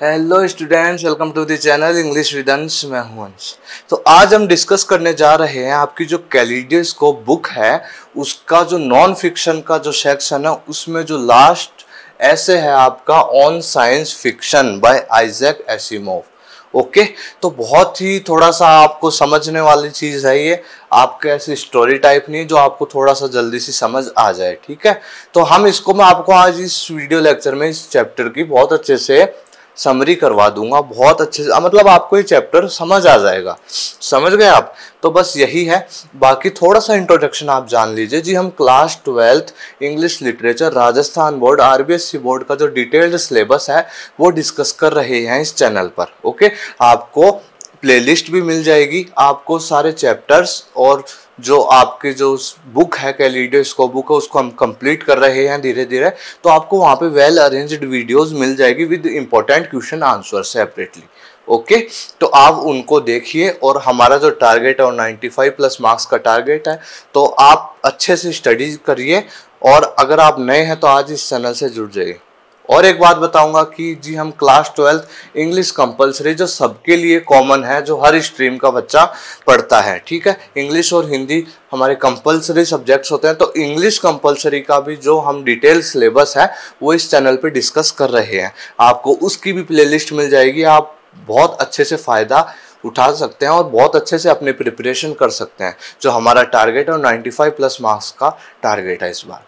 Hello students welcome to the channel English विदंश मैं हूँ अंश। तो आज हम डिस्कस करने जा रहे हैं आपकी जो कैलिडियस बुक है, उसका जो नॉन फिक्शन का जो सेक्शन है, उसमें जो लास्ट ऐसे है आपका on science fiction by Isaac Asimov okay तो बहुत ही थोड़ा सा आपको समझने वाली चीज़ है ये। आपके ऐसी स्टोरी टाइप नहीं जो आपको थोड़ा सा जल्दी से समझ आ जाए, ठीक है? तो हम इसको मैं आपको आज इस वीडियो लेक्चर में, इस चैप्टर की बहुत अच्छे से समरी करवा दूँगा, बहुत अच्छे से मतलब आपको ये चैप्टर समझ आ जाएगा। समझ गए आप? तो बस यही है। बाकी थोड़ा सा इंट्रोडक्शन आप जान लीजिए। जी, हम class twelfth English literature Rajasthan board RBSC board का जो डिटेल्ड सिलेबस है, वो डिस्कस कर रहे हैं इस चैनल पर ओके आपको प्लेलिस्ट भी मिल जाएगी, आपको सारे चैप्टर्स और जो आपके जो बुक है कैलिडियस को बुक है, उसको हम कंप्लीट कर रहे हैं धीरे धीरे तो आपको वहाँ पे वेल अरेंज्ड वीडियोस मिल जाएगी with important question answer separately okay तो आप उनको देखिए और हमारा जो टारगेट है वो 95 प्लस मार्क्स का टारगेट है तो आप अच्छे से स्टडी करिए और अगर आप नए हैं तो आज इस चैनल से जुड़ जाइए। और एक बात बताऊँगा कि जी हम क्लास ट्वेल्थ इंग्लिश कंपलसरी जो सबके लिए कॉमन है, जो हर स्ट्रीम का बच्चा पढ़ता है, ठीक है? इंग्लिश और हिंदी हमारे कंपलसरी सब्जेक्ट्स होते हैं तो इंग्लिश कंपलसरी का भी जो हम डिटेल सिलेबस है, वो इस चैनल पे डिस्कस कर रहे हैं। आपको उसकी भी प्लेलिस्ट मिल जाएगी, आप बहुत अच्छे से फ़ायदा उठा सकते हैं और बहुत अच्छे से अपने प्रिपरेशन कर सकते हैं, जो हमारा टारगेट है और 95 प्लस मार्क्स का टारगेट है इस बार।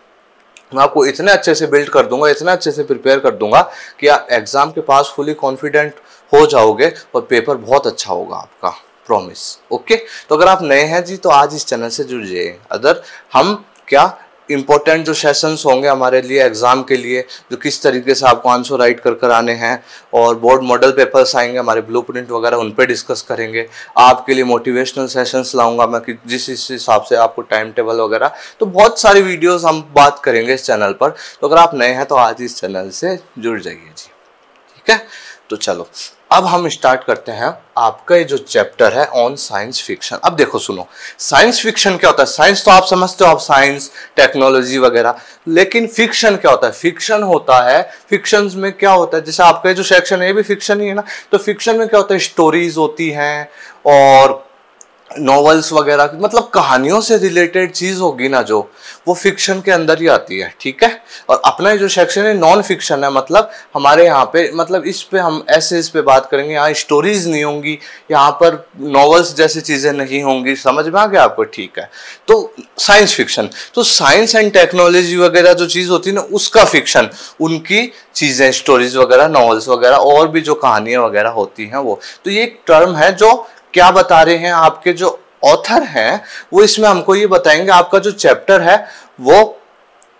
मैं आपको इतने अच्छे से बिल्ड कर दूँगा, इतने अच्छे से प्रिपेयर कर दूँगा कि आप एग्ज़ाम के पास फुली कॉन्फिडेंट हो जाओगे और पेपर बहुत अच्छा होगा आपका प्रॉमिस ओके तो अगर आप नए हैं जी तो आज इस चैनल से जुड़ जाइए अदर, हम क्या इम्पोर्टेंट जो सेशंस होंगे हमारे लिए एग्ज़ाम के लिए, जो किस तरीके से आपको आंसर राइट कर कर आने हैं, और बोर्ड मॉडल पेपर्स आएँगे, हमारे ब्लू वगैरह उन पर डिस्कस करेंगे। आपके लिए मोटिवेशनल सेशंस लाऊँगा मैं कि जिस हिसाब से आपको टाइम टेबल वगैरह। तो बहुत सारी वीडियोज़ हम बात करेंगे इस चैनल पर। तो अगर आप नए हैं तो आज इस चैनल से जुड़ जाइए जी। ठीक है? तो चलो। अब हम स्टार्ट करते हैं आपका ये जो चैप्टर है ऑन साइंस फिक्शन अब देखो सुनो साइंस फिक्शन क्या होता है? साइंस तो आप समझते हो, आप साइंस टेक्नोलॉजी वगैरह, लेकिन फिक्शन क्या होता है? फिक्शन होता है फिक्शन में क्या होता है? जैसे आपका जो सेक्शन है, ये भी फिक्शन ही है ना? तो फिक्शन में क्या होता है? स्टोरीज होती हैं, और नॉवेल्स वगैरह मतलब कहानियों से रिलेटेड चीज़ होगी ना जो, वो फिक्शन के अंदर ही आती है, ठीक है? और अपना जो सेक्शन है नॉन फिक्शन है मतलब हमारे यहाँ पे मतलब इस पे हम ऐसे इस पे बात करेंगे, यहाँ स्टोरीज नहीं होंगी, यहाँ पर नॉवेल्स जैसी चीज़ें नहीं होंगी, समझ में आ गया आपको? ठीक है। तो साइंस फिक्शन तो साइंस एंड टेक्नोलॉजी वगैरह जो चीज़ होती है ना, उसका फिक्शन उनकी चीज़ें स्टोरीज वगैरह नॉवेल्स वगैरह, और भी जो कहानियाँ वगैरह होती हैं वो। तो ये एक टर्म है जो क्या बता रहे हैं आपके जो ऑथर हैं, वो इसमें हमको ये बताएँगे, आपका जो चैप्टर है, वो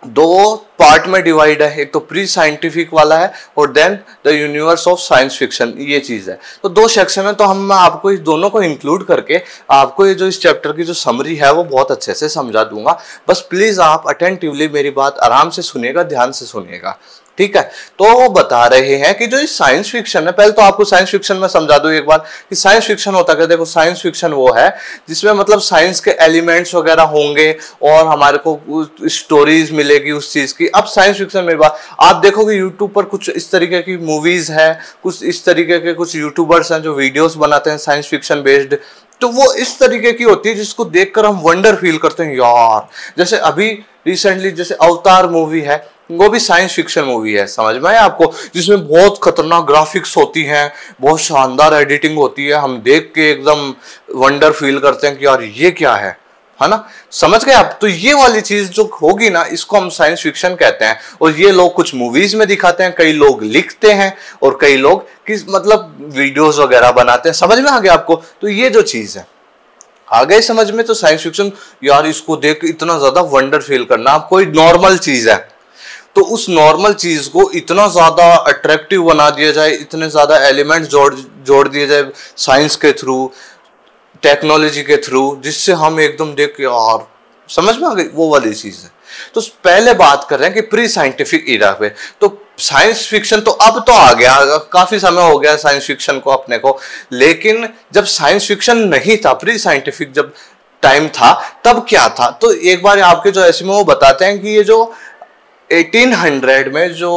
दो पार्ट में डिवाइड है, एक तो प्री साइंटिफिक वाला है और then the universe of science fiction ये चीज़ है। तो दो सेक्शन है तो हम आपको इस दोनों को इंक्लूड करके, आपको ये जो इस चैप्टर की जो समरी है, वो बहुत अच्छे से समझा दूँगा। बस प्लीज़ आप अटेंटिवली मेरी बात आराम से सुनिएगा, ध्यान से सुनिएगा। ठीक है? तो वो बता रहे हैं कि जो साइंस फिक्शन है पहले तो आपको साइंस फिक्शन में समझा दू एक बार कि साइंस फिक्शन होता है देखो साइंस फिक्शन वो है, जिसमें मतलब साइंस के एलिमेंट्स वगैरह होंगे और हमारे को स्टोरीज मिलेगी उस चीज़ की। अब साइंस फिक्शन में बात, आप देखोगे यूट्यूब पर कुछ इस तरीके की मूवीज़ है, कुछ इस तरीके के कुछ यूट्यूबर्स हैं जो वीडियोस बनाते हैं साइंस फिक्शन बेस्ड तो वो इस तरीके की होती है जिसको देखकर हम वंडर फील करते हैं, यार, जैसे अभी रिसेंटली जैसे अवतार मूवी है वो भी साइंस फिक्शन मूवी है, समझ में आया आपको? जिसमें बहुत खतरनाक ग्राफिक्स होती हैं, बहुत शानदार एडिटिंग होती है, हम देख के एकदम वंडर फील करते हैं कि यार ये क्या है? है ना? समझ गए आप? तो ये वाली चीज़ जो होगी ना, इसको हम साइंस फिक्शन कहते हैं। और ये लोग कुछ मूवीज़ में दिखाते हैं, कई लोग लिखते हैं, और कई लोग किस मतलब वीडियोस वगैरह बनाते हैं। समझ में आ गया आपको? तो ये जो चीज़ है। आ गई समझ में तो साइंस फिक्शन यार इसको देख इतना ज़्यादा वंडर फील करना, आप कोई नॉर्मल चीज़ है। तो उस नॉर्मल चीज़ को इतना ज़्यादा अट्रैक्टिव बना दिया जाए, इतने ज़्यादा एलिमेंट जोड़ जोड़ दिए जाए साइंस के थ्रू टेक्नोलॉजी के थ्रू जिससे हम एकदम देख के और समझ में आ गई? वो वाली चीज़ है। तो पहले बात कर रहे हैं कि प्री साइंटिफिक इरा पे। तो साइंस फिक्शन तो अब तो आ गया, काफ़ी समय हो गया साइंस फिक्शन को अपने को। लेकिन जब साइंस फिक्शन नहीं था प्री साइंटिफिक जब टाइम था, तब क्या था? तो एक बार आपके जो ऐसे में वो बताते हैं कि ये जो 1800 में जो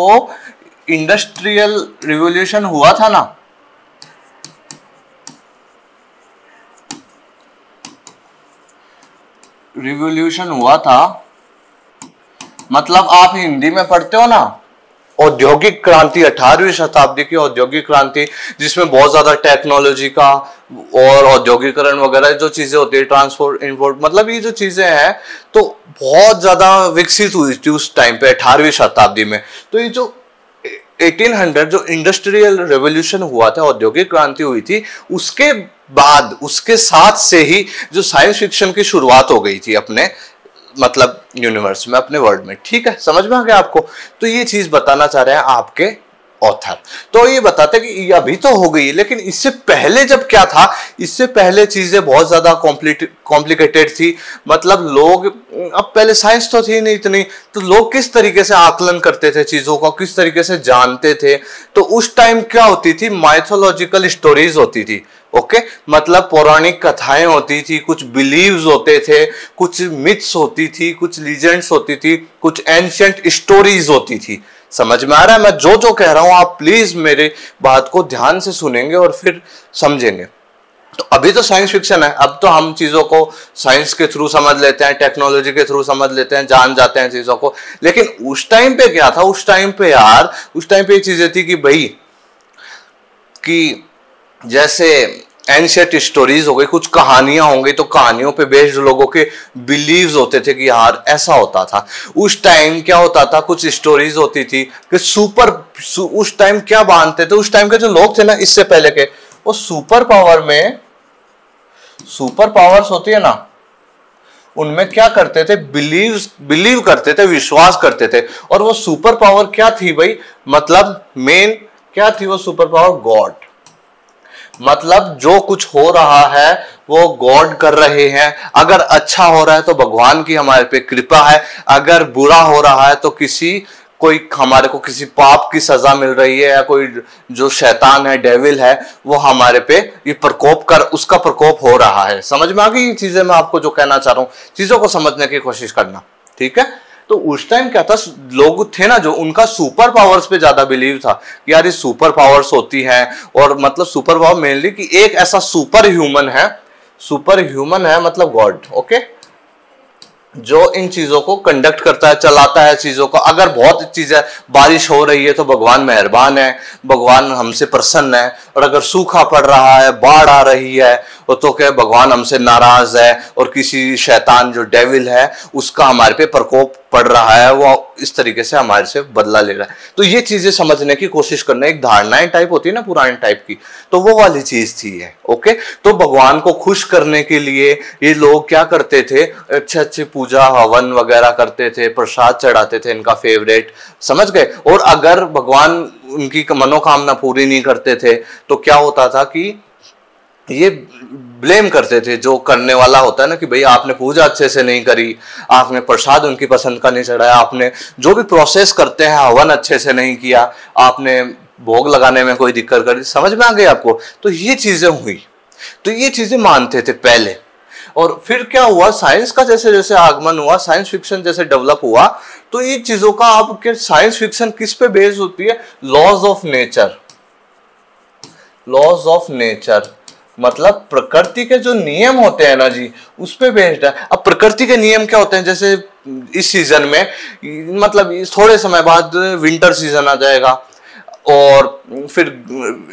इंडस्ट्रियल रिवोल्यूशन हुआ था ना रिवोल्यूशन हुआ था मतलब आप हिंदी में पढ़ते हो ना औद्योगिक क्रांति 18वीं शताब्दी की औद्योगिक क्रांति, जिसमें बहुत ज़्यादा टेक्नोलॉजी का और औद्योगिकरण वगैरह जो चीज़ें होती है ट्रांसपोर्ट इम्पोर्ट मतलब ये जो चीज़ें हैं तो बहुत ज़्यादा विकसित हुई थी उस टाइम पे, अठारहवीं शताब्दी में। तो ये जो 1800 जो इंडस्ट्रियल रेवोल्यूशन हुआ था, औद्योगिक क्रांति हुई थी, उसके बाद, उसके साथ से ही जो साइंस फिक्शन की शुरुआत हो गई थी अपने मतलब यूनिवर्स में, अपने वर्ल्ड में। ठीक है? समझ में आ गया आपको? तो ये चीज़ बताना चाह रहे हैं आपके ऑथर तो ये बताते कि ये अभी तो हो गई, लेकिन इससे पहले जब क्या था? इससे पहले चीज़ें बहुत ज़्यादा कॉम्प्लिकेटेड थी। मतलब लोग, अब पहले साइंस तो थी नहीं इतनी। तो लोग किस तरीके से आकलन करते थे चीज़ों का? किस तरीके से जानते थे? तो उस टाइम क्या होती थी? माइथोलॉजिकल स्टोरीज होती थी। ओके? मतलब पौराणिक कथाएँ होती थी, कुछ बिलीव्स होते थे, कुछ मिथ्स होती थी, कुछ लीजेंड्स होती थी, कुछ एंशियंट स्टोरीज होती थी। समझ में आ रहा है? मैं जो जो कह रहा हूँ, आप प्लीज़ मेरे बात को ध्यान से सुनेंगे और फिर समझेंगे। तो अभी तो साइंस फिक्शन है, अब तो हम चीज़ों को साइंस के थ्रू समझ लेते हैं टेक्नोलॉजी के थ्रू समझ लेते हैं, जान जाते हैं चीज़ों को। लेकिन उस टाइम पे क्या था? उस टाइम पे यार, उस टाइम पे ये चीज़ें थी कि भाई, कि जैसे एनशेट स्टोरीज हो गई कुछ कहानियाँ होंगी तो कहानियों पे बेस्ड लोगों के बिलीव्स होते थे कि यार ऐसा होता था। उस टाइम क्या होता था कुछ स्टोरीज होती थी कि सुपर सु, उस टाइम क्या बांधते थे उस टाइम के जो लोग थे ना इससे पहले के वो सुपर पावर में सुपर पावर्स होती है ना उनमें क्या करते थे बिलीव बिलीव करते थे विश्वास करते थे। और वो सुपर पावर क्या थी भाई? मतलब मेन क्या थी वो सुपर पावर गॉड मतलब जो कुछ हो रहा है, वो गॉड कर रहे हैं। अगर अच्छा हो रहा है तो भगवान की हमारे पे कृपा है। अगर बुरा हो रहा है तो किसी, कोई हमारे को किसी पाप की सजा मिल रही है या कोई जो शैतान है डेविल है, वो हमारे पे ये प्रकोप कर, उसका प्रकोप हो रहा है। समझ में आ गई चीज़ें मैं आपको जो कहना चाह रहा हूँ? चीज़ों को समझने की कोशिश करना। ठीक है? तो उस टाइम क्या था? लोग थे ना जो, उनका सुपर पावर्स पे ज़्यादा बिलीव था कि यार ये सुपर पावर्स होती हैं और मतलब सुपर पावर मेनली कि एक ऐसा सुपर ह्यूमन है सुपर ह्यूमन है मतलब गॉड ओके जो इन चीज़ों को कंडक्ट करता है, चलाता है चीज़ों को। अगर बहुत चीज़ें, बारिश हो रही है तो भगवान मेहरबान है, भगवान हमसे प्रसन्न है और अगर सूखा पड़ रहा है, बाढ़ आ रही है और तो क्या भगवान हमसे नाराज़ है और किसी शैतान जो डेविल है, उसका हमारे पे प्रकोप पड़ रहा है, वो इस तरीके से हमारे से बदला ले रहा है। तो ये चीज़ें समझने की कोशिश करना, एक धारणाएँ टाइप होती है ना पुराने टाइप की तो वो वाली चीज़ थी है ओके तो भगवान को खुश करने के लिए ये लोग क्या करते थे? अच्छे अच्छे पूजा, हवन वगैरह करते थे, प्रसाद चढ़ाते थे इनका फेवरेट समझ गए? और अगर भगवान उनकी मनोकामना पूरी नहीं करते थे तो क्या होता था कि ये ब्लेम करते थे, जो करने वाला होता है ना कि भाई आपने पूजा अच्छे से नहीं करी, आपने प्रसाद उनकी पसंद का नहीं चढ़ाया, आपने जो भी प्रोसेस करते हैं, हवन अच्छे से नहीं किया, आपने भोग लगाने में कोई दिक्कत करी, समझ में आ गई आपको? तो ये चीज़ें हुई। तो ये चीज़ें मानते थे पहले। और फिर क्या हुआ? साइंस का जैसे जैसे आगमन हुआ साइंस फिक्शन जैसे डेवलप हुआ तो ये चीज़ों का अब साइंस फिक्शन किस पे बेस्ड होती है? Laws of nature laws of nature मतलब प्रकृति के जो नियम होते हैं ना जी, उस पर बेस्ड है। अब प्रकृति के नियम क्या होते हैं? जैसे इस सीज़न में मतलब थोड़े समय बाद विंटर सीज़न आ जाएगा और फिर,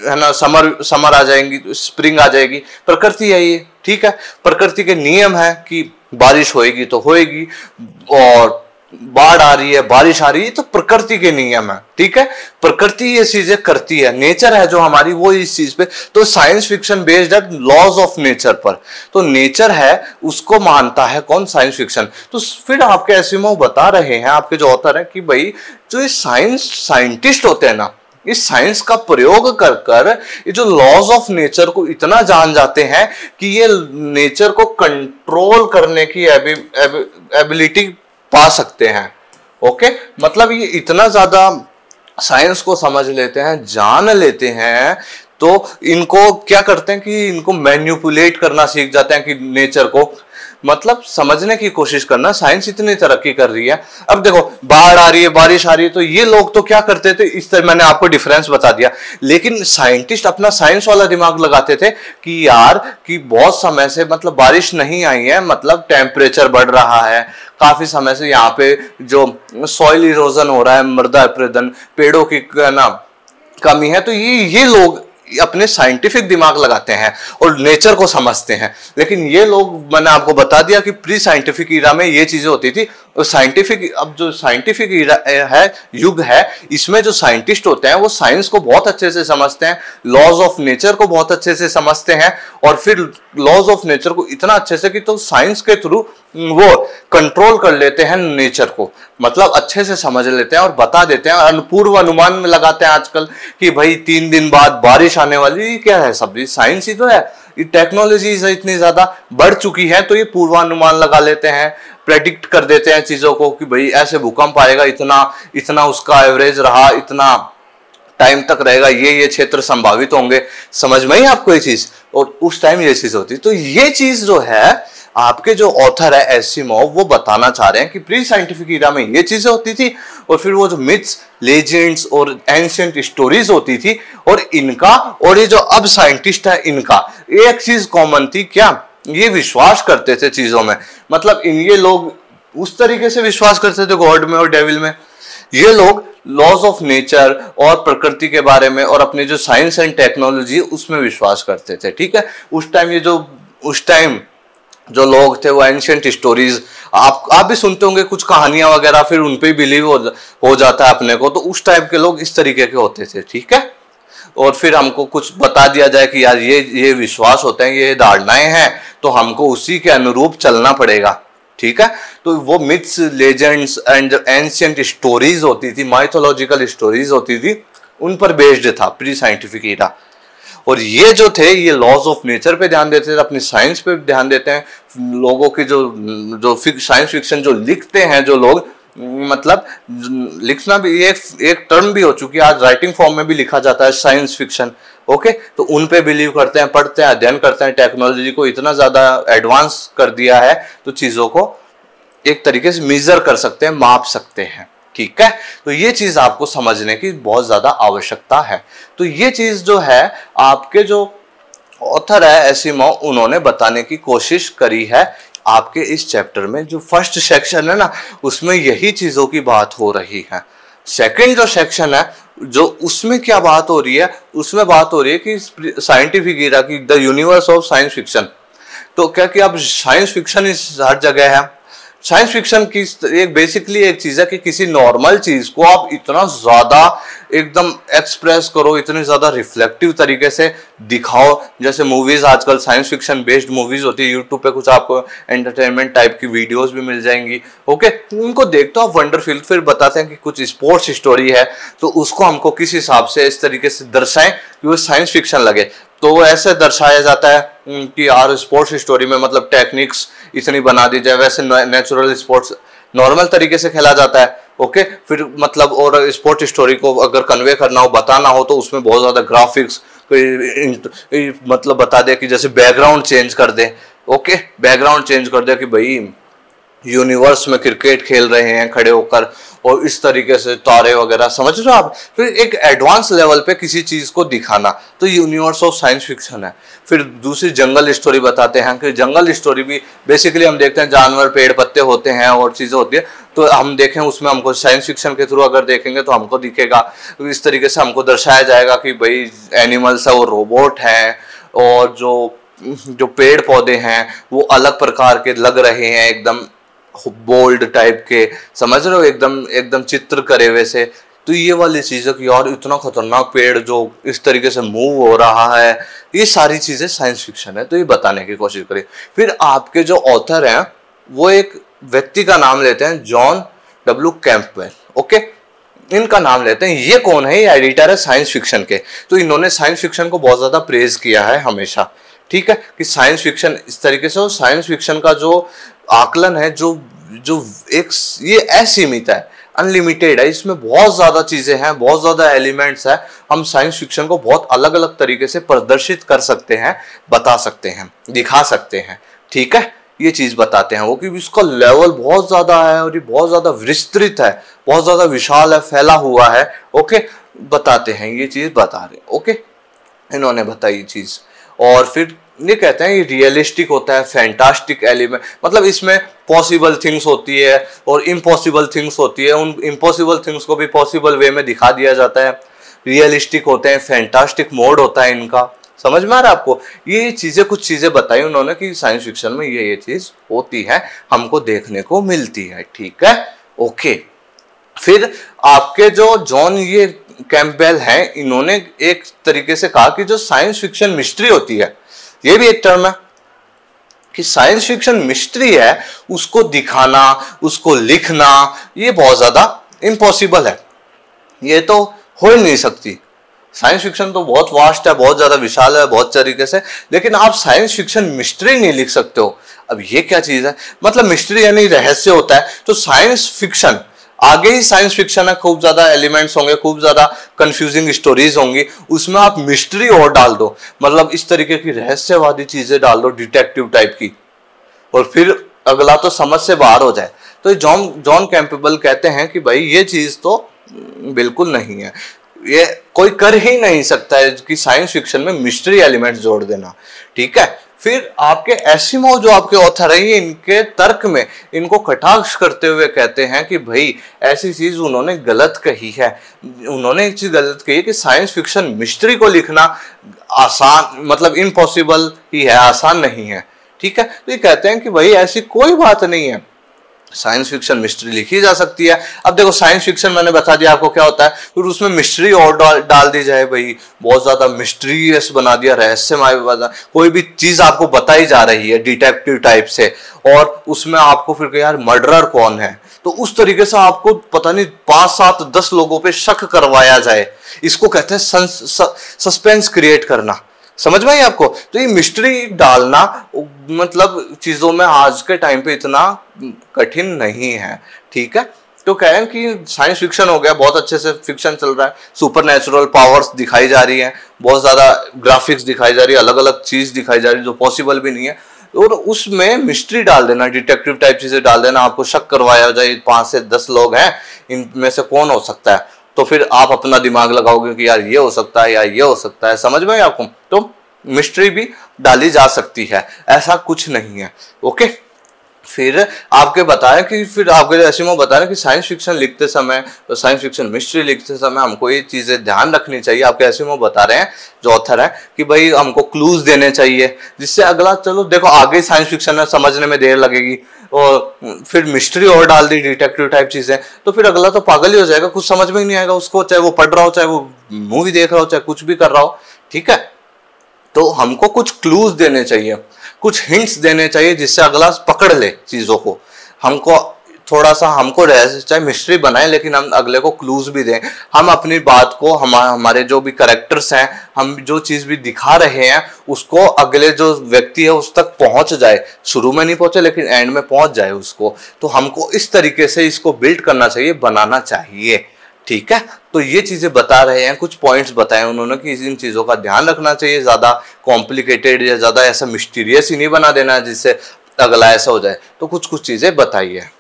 है ना समर समर आ जाएँगी स्प्रिंग आ जाएगी। प्रकृति है ये, ठीक है? प्रकृति के नियम है कि बारिश होएगी तो होएगी और बाढ़ आ रही है, बारिश आ रही है तो प्रकृति के नियम है, ठीक है? प्रकृति ये चीज़ें करती है, नेचर है जो हमारी, वो इस चीज़ पे तो साइंस फिक्शन बेस्ड है लॉज ऑफ़ नेचर पर तो नेचर है, उसको मानता है कौन साइंस फिक्शन तो फिर आपके ऐसे में बता रहे हैं, आपके जो ऑथर है कि भाई, जो ये साइंस साइंटिस्ट होते हैं ना इस साइंस का प्रयोग कर कर, ये जो लॉज ऑफ़ नेचर को इतना जान जाते हैं कि ये नेचर को कंट्रोल करने की एबिलिटी पा सकते हैं। ओके मतलब ये इतना ज़्यादा साइंस को समझ लेते हैं, जान लेते हैं तो इनको क्या करते हैं कि इनको मैन्युपुलेट करना सीख जाते हैं कि नेचर को। मतलब समझने की कोशिश करना साइंस इतनी तरक्की कर रही है। अब देखो, बाढ़ आ रही है, बारिश आ रही है तो ये लोग तो क्या करते थे? इस तरह मैंने आपको डिफरेंस बता दिया। लेकिन साइंटिस्ट अपना साइंस वाला दिमाग लगाते थे कि यार, कि बहुत समय से मतलब बारिश नहीं आई है मतलब टेम्परेचर बढ़ रहा है। काफ़ी समय से यहाँ पे जो सॉइल इरोजन हो रहा है, मृदा अप्रदन पेड़ों की ना, कमी है तो ये ये लोग अपने साइंटिफिक दिमाग लगाते हैं और नेचर को समझते हैं। लेकिन ये लोग, मैंने आपको बता दिया कि प्री साइंटिफिक ईरा में ये चीज़ें होती थी साइंटिफिक अब जो साइंटिफिक है, युग है, इसमें जो साइंटिस्ट होते हैं, वो साइंस को बहुत अच्छे से समझते हैं लॉज ऑफ़ नेचर को बहुत अच्छे से समझते हैं, और फिर लॉज ऑफ़ नेचर को इतना अच्छे से कि तो साइंस के थ्रू वो कंट्रोल कर लेते हैं नेचर को। मतलब अच्छे से समझ लेते हैं और बता देते हैं पूर्व अनुमान में लगाते हैं आजकल कि भाई तीन दिन बाद बारिश आने वाली, क्या है सब? साइंस ही तो है। टेक्नोलॉजी इतनी ज़्यादा बढ़ चुकी है तो ये पूर्वानुमान लगा लेते हैं प्रेडिक्ट कर देते हैं चीज़ों को कि भाई ऐसे भूकंप आएगा, इतना इतना उसका एवरेज रहा, इतना टाइम तक रहेगा, ये ये क्षेत्र संभावित होंगे। समझ में ही आपको ये चीज़? और उस टाइम ये चीज़ होती। तो ये चीज़ जो है, आपके जो ऑथर है एसिमो वो बताना चाह रहे हैं कि प्री साइंटिफिक इरा में ये चीज़ें होती थी और फिर वो जो मिथ्स लेजेंड्स और एंशियंट स्टोरीज होती थी और इनका और ये जो अब साइंटिस्ट है इनका एक चीज़ कॉमन थी, क्या? ये विश्वास करते थे चीज़ों में। मतलब इन, ये लोग उस तरीके से विश्वास करते थे गॉड में और डेविल में। ये लोग लॉज ऑफ़ नेचर और प्रकृति के बारे में और अपने जो साइंस एंड टेक्नोलॉजी उसमें विश्वास करते थे, ठीक है? उस टाइम ये जो, उस टाइम जो लोग थे वो एंशियंट स्टोरीज आप आप भी सुनते होंगे कुछ कहानियाँ वगैरह फिर उन पर बिलीव हो, हो जाता है अपने को। तो उस टाइप के लोग इस तरीके के होते थे ठीक है? और फिर हमको कुछ बता दिया जाए कि यार ये ये विश्वास होते हैं ये धारणाएँ हैं तो हमको उसी के अनुरूप चलना पड़ेगा ठीक है? तो वो myths legends and ancient stories होती थी माइथोलॉजिकल स्टोरीज होती थी उन पर बेस्ड था प्री साइंटिफिक ईरा और ये जो थे, ये लॉज ऑफ़ नेचर पे ध्यान देते थे, अपनी साइंस पे ध्यान देते हैं। लोगों की जो जो साइंस फिक्शन जो लिखते हैं, जो लोग मतलब लिखना भी एक एक टर्म भी हो चुकी है। आज राइटिंग फॉर्म में भी लिखा जाता है साइंस फिक्शन ओके तो उन पे बिलीव करते हैं, पढ़ते हैं, अध्ययन करते हैं। टेक्नोलॉजी को इतना ज़्यादा एडवांस कर दिया है तो चीज़ों को एक तरीके से मेजर कर सकते हैं, माप सकते हैं। ठीक है? तो ये चीज़ आपको समझने की बहुत ज़्यादा आवश्यकता है। तो ये चीज़ जो है, आपके जो ऑथर है ऐसी एसिमो, उन्होंने बताने की कोशिश करी है आपके इस चैप्टर में। जो फ़र्स्ट सेक्शन है ना, उसमें यही चीज़ों की बात हो रही है। सेकंड जो सेक्शन है, जो उसमें क्या बात हो रही है, उसमें बात हो रही है कि साइंटिफिक की the universe of science fiction. तो क्या कि अब साइंस फिक्शन इस हर जगह है? साइंस फिक्शन की एक बेसिकली एक चीज़ है कि किसी नॉर्मल चीज़ को आप इतना ज़्यादा एकदम एक्सप्रेस करो, इतने ज़्यादा रिफ्लेक्टिव तरीके से दिखाओ। जैसे मूवीज़ आजकल साइंस फिक्शन बेस्ड मूवीज़ होती है यूट्यूब पे कुछ आपको एंटरटेनमेंट टाइप की वीडियोस भी मिल जाएँगी ओके उनको देखते हो आप वंडर फील फिर बताते हैं कि कुछ स्पोर्ट्स स्टोरी है तो उसको हमको किस हिसाब से इस तरीके से दर्शाएँ कि वो साइंस फिक्शन लगे। तो वो ऐसे दर्शाया जाता है कि यार स्पोर्ट्स स्टोरी में मतलब टेक्निक्स इतनी बना दी जाए, वैसे नेचुरल स्पोर्ट्स नॉर्मल तरीके से खेला जाता है ओके फिर मतलब और स्पोर्ट्स स्टोरी को अगर कन्वे करना हो, बताना हो तो उसमें बहुत ज़्यादा ग्राफिक्स मतलब बता दे कि जैसे बैकग्राउंड चेंज कर दे ओके बैकग्राउंड चेंज कर दे कि भाई यूनिवर्स में क्रिकेट खेल रहे हैं, खड़े होकर और इस तरीके से तारे वगैरह, समझ रहे हो आप? फिर एक एडवांस लेवल पे किसी चीज़ को दिखाना तो यूनिवर्स ऑफ़ साइंस फिक्शन है। फिर दूसरी जंगल स्टोरी बताते हैं कि जंगल स्टोरी भी बेसिकली हम देखते हैं, जानवर, पेड़, पत्ते होते हैं और चीज़ें होती है तो हम देखें उसमें हमको साइंस फिक्शन के थ्रू अगर देखेंगे तो हमको दिखेगा। तो इस तरीके से हमको दर्शाया जाएगा कि भाई एनिमल्स है, वो रोबोट हैं, और जो जो पेड़ पौधे हैं, वो अलग प्रकार के लग रहे हैं, एकदम बोल्ड टाइप के, समझ रहे हो? एकदम एकदम चित्र करे वैसे। तो ये वाली चीज़ें कि यार इतना खतरनाक पेड़ जो इस तरीके से मूव हो रहा है, ये सारी चीज़ें साइंस फिक्शन है तो ये बताने की कोशिश करिए। फिर आपके जो ऑथर हैं, वो एक व्यक्ति का नाम लेते हैं जॉन डब्ल्यू कैंपवेल ओके? इनका नाम लेते हैं। ये कौन है? ये एडिटर है साइंस फिक्शन के। तो इन्होंने साइंस फिक्शन को बहुत ज़्यादा प्रेज किया है हमेशा, ठीक है? कि साइंस फिक्शन इस तरीके से साइंस फिक्शन का जो आकलन है जो जो एक ये असीमित है अनलिमिटेड है, इसमें बहुत ज़्यादा चीज़ें हैं, बहुत ज़्यादा एलिमेंट्स हैं, हम साइंस फिक्शन को बहुत अलग अलग तरीके से प्रदर्शित कर सकते हैं, बता सकते हैं, दिखा सकते हैं, ठीक है? ये चीज़ बताते हैं वो कि इसका लेवल बहुत ज़्यादा है और ये बहुत ज़्यादा विस्तृत है, बहुत ज़्यादा विशाल है, फैला हुआ है, ओके? बताते हैं, ये चीज़ बता रहे ओके? इन्होंने बताई चीज़। और फिर ये कहते हैं ये रियलिस्टिक होता है फैंटास्टिक एलिमेंट मतलब इसमें पॉसिबल थिंग्स होती है और इम्पॉसिबल थिंग्स होती है। उन इम्पॉसिबल थिंग्स को भी पॉसिबल वे में दिखा दिया जाता है। रियलिस्टिक होते हैं फैंटास्टिक मोड होता है इनका। समझ में आ रहा है आपको? ये चीज़ें, कुछ चीज़ें बताई उन्होंने कि साइंस फिक्शन में ये ये चीज़ होती है, हमको देखने को मिलती है, ठीक है? ओके फिर आपके जो जॉन, ये कैंपबेल हैं, इन्होंने एक तरीके से कहा कि जो साइंस फिक्शन मिस्ट्री होती है ये भी एक टर्म है कि साइंस फिक्शन मिस्ट्री है, उसको दिखाना, उसको लिखना, ये बहुत ज़्यादा इम्पॉसिबल है। ये तो हो ही नहीं सकती। साइंस फिक्शन तो बहुत वास्ट है, बहुत ज़्यादा विशाल है, बहुत तरीके से, लेकिन आप साइंस फिक्शन मिस्ट्री नहीं लिख सकते हो। अब ये क्या चीज़ है? मतलब मिस्ट्री यानी रहस्य होता है तो साइंस फिक्शन आगे ही साइंस फिक्शन है खूब ज़्यादा एलिमेंट्स होंगे, खूब ज़्यादा कंफ्यूजिंग स्टोरीज होंगी, उसमें आप मिस्ट्री और डाल दो। मतलब इस तरीके की रहस्यवादी चीज़ें डाल दो डिटेक्टिव टाइप की। और फिर अगला तो समझ से बाहर हो जाए। तो जॉन जॉन कैंपेबल कहते हैं कि भाई, ये चीज़ तो बिल्कुल नहीं है। ये कोई कर ही नहीं सकता है कि साइंस फिक्शन में मिस्ट्री एलिमेंट जोड़ देना। ठीक है? फिर आपके एसिमो जो आपके ऑथर हैं, ये इनके तर्क में, इनको कटाक्ष करते हुए कहते हैं कि भाई, ऐसी चीज़ उन्होंने गलत कही है। उन्होंने एक चीज़ गलत कही है कि साइंस फिक्शन मिस्ट्री को लिखना आसान मतलब इम्पॉसिबल ही है, आसान नहीं है। ठीक है? तो ये कहते हैं कि भाई, ऐसी कोई बात नहीं है। साइंस फिक्शन मिस्ट्री लिखी जा सकती है। अब देखो साइंस फिक्शन मैंने बता दिया आपको क्या होता है? फिर उसमें मिस्ट्री और डाल, डाल दी जाए भाई। बहुत ज़्यादा मिस्ट्रीयस बना दिया रहस्यमय कोई भी चीज़ आपको बताई जा रही है डिटेक्टिव टाइप से और उसमें आपको फिर यार मर्डरर कौन है? तो उस तरीके से आपको पता नहीं पाँच सात दस लोगों पे शक करवाया जाए। इसको कहते हैं सस्पेंस क्रिएट करना। समझ में आई आपको? तो ये मिस्ट्री डालना मतलब चीज़ों में आज के टाइम पे इतना कठिन नहीं है, ठीक है? तो कह रहे हैं कि साइंस फिक्शन हो गया, बहुत अच्छे से फिक्शन चल रहा है सुपर नेचुरल पावर्स दिखाई जा रही है, बहुत ज़्यादा ग्राफिक्स दिखाई जा रही है अलग अलग चीज़ दिखाई जा रही है जो पॉसिबल भी नहीं है। और उसमें मिस्ट्री डाल देना डिटेक्टिव टाइप चीज़ें डाल देना, आपको शक करवाया जाए, पाँच से दस लोग हैं, इनमें से कौन हो सकता है? तो फिर आप अपना दिमाग लगाओगे कि यार ये हो सकता है या ये हो सकता है। समझ में आपको तो मिस्ट्री भी डाली जा सकती है। ऐसा कुछ नहीं है। ओके फिर आपके बताएँ कि फिर आपके ऐसे में बता रहे कि साइंस फिक्शन लिखते समय तो साइंस फिक्शन मिस्ट्री लिखते समय हमको ये चीज़ें ध्यान रखनी चाहिए। आपके ऐसे में बता रहे हैं, जो ऑथर है, कि भाई हमको क्लूज देने चाहिए, जिससे अगला, चलो देखो, आगे साइंस फिक्शन है, समझने में देर लगेगी। और फिर मिस्ट्री और डाल दी डिटेक्टिव टाइप चीज़ें। तो फिर अगला तो पागल ही हो जाएगा, कुछ समझ में ही नहीं आएगा उसको, चाहे वो पढ़ रहा हो, चाहे वो मूवी देख रहा हो, चाहे कुछ भी कर रहा हो। ठीक है? तो हमको कुछ क्लूज देने चाहिए। कुछ हिंट्स देने चाहिए जिससे अगला पकड़ ले चीज़ों को। हमको थोड़ा सा हमको चाहे मिस्ट्री बनाए, लेकिन हम अगले को क्लूज भी दें। हम अपनी बात को, हम, हमारे जो भी करेक्टर्स हैं, हम जो चीज़ भी दिखा रहे हैं, उसको अगले जो व्यक्ति है, उस तक पहुँच जाए। शुरू में नहीं पहुँचे, लेकिन एंड में पहुँच जाए उसको। तो हमको इस तरीके से इसको बिल्ड करना चाहिए, बनाना चाहिए। ठीक है? तो ये चीज़ें बता रहे हैं, कुछ पॉइंट्स बताए उन्होंने कि इन चीज़ों का ध्यान रखना चाहिए, ज़्यादा कॉम्प्लिकेटेड या ज़्यादा ऐसा मिस्टीरियस ही नहीं बना देना जिससे अगला ऐसा हो जाए। तो कुछ कुछ चीज़ें बताई है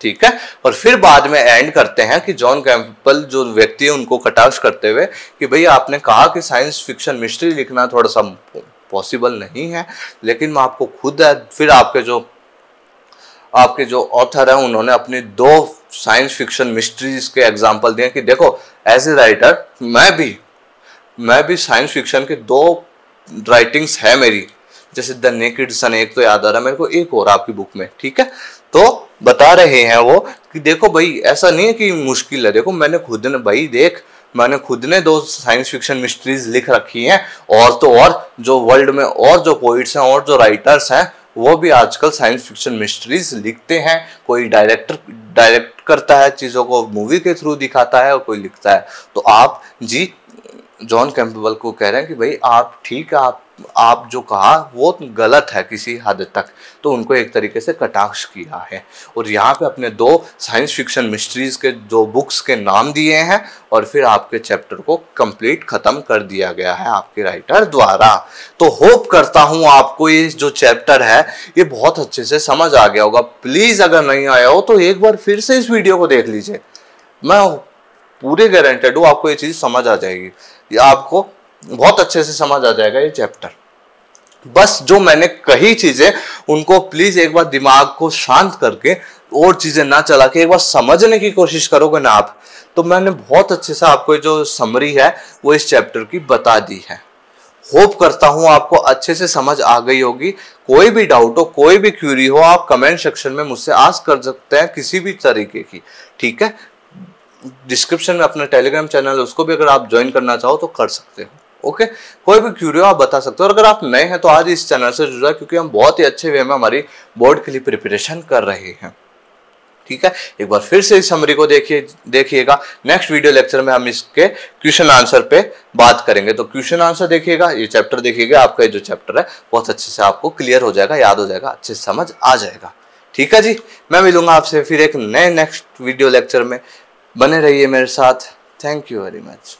ठीक है? और फिर बाद में एंड करते हैं कि जॉन कैंपल जो व्यक्ति है, उनको कटाक्ष करते हुए कि भाई आपने कहा कि साइंस फिक्शन मिस्ट्री लिखना थोड़ा सा पॉसिबल नहीं है, लेकिन मैं आपको खुद, फिर आपके जो आपके जो ऑथर है, उन्होंने अपनी दो साइंस फिक्शन मिस्ट्रीज के एग्ज़ाम्पल दिए कि देखो एज ए राइटर मैं भी मैं भी साइंस फिक्शन के दो राइटिंग्स है मेरी। जैसे द नेकेड सन एक तो याद आ रहा है मेरे को, एक और आपकी बुक में, ठीक है? तो बता रहे हैं वो कि देखो भाई, ऐसा नहीं है कि मुश्किल है। देखो, मैंने खुद ने, भाई, देख, मैंने खुद ने दो साइंस फिक्शन मिस्ट्रीज लिख रखी हैं। और तो और जो वर्ल्ड में और जो पोइट्स हैं, और जो राइटर्स हैं, वो भी आजकल साइंस फिक्शन मिस्ट्रीज लिखते हैं। कोई डायरेक्टर डायरेक्ट करता है, चीज़ों को मूवी के थ्रू दिखाता है और कोई लिखता है। तो आप जी जॉन कैम्पबल को कह रहे हैं कि भाई, आप ठीक है, आप आप जो कहा, वो गलत है किसी हद तक। तो उनको एक तरीके से कटाक्ष किया है। और यहाँ पे अपने दो साइंस फिक्शन मिस्ट्रीज के जो बुक्स के नाम दिए हैं और फिर आपके चैप्टर को कंप्लीट खत्म कर दिया गया है आपके राइटर द्वारा। तो होप करता हूँ आपको ये जो चैप्टर है, ये बहुत अच्छे से समझ आ गया होगा। प्लीज़ अगर नहीं आया हो तो एक बार फिर से इस वीडियो को देख लीजिए। मैं पूरे गारंटेड हूँ आपको ये चीज़ समझ आ जाएगी। आपको बहुत अच्छे से समझ आ जाएगा ये चैप्टर बस जो मैंने कही चीज़ें, उनको प्लीज़ एक बार दिमाग को शांत करके और चीज़ें ना चला के एक बार समझने की कोशिश करोगे ना आप तो मैंने बहुत अच्छे से आपको जो समरी है, वो इस चैप्टर की बता दी है। होप करता हूँ आपको अच्छे से समझ आ गई होगी। कोई भी डाउट हो, कोई भी क्यूरी हो, आप कमेंट सेक्शन में मुझसे आस्क कर सकते हैं किसी भी तरीके की, ठीक है? डिस्क्रिप्शन में अपना टेलीग्राम चैनल उसको भी अगर आप ज्वाइन करना चाहो तो कर सकते हो। ओके? कोई भी क्यूरियो आप बता सकते हो। और अगर आप नए हैं तो आज इस चैनल से जुड़ा, क्योंकि हम बहुत ही अच्छे वे में हमारी बोर्ड के लिए प्रिपरेशन कर रहे हैं। ठीक है? एक बार फिर से इस समरी को देखिए, देखिएगा। नेक्स्ट वीडियो लेक्चर में हम इसके क्वेश्चन आंसर पे बात करेंगे। तो क्वेश्चन आंसर देखिएगा, ये चैप्टर देखिएगा, आपका ये जो चैप्टर है, बहुत अच्छे से आपको क्लियर हो जाएगा, याद हो जाएगा, अच्छे समझ आ जाएगा। ठीक है जी? मैं मिलूँगा आपसे फिर एक नए नेक्स्ट वीडियो लेक्चर में। बने रहिए मेरे साथ। Thank you very much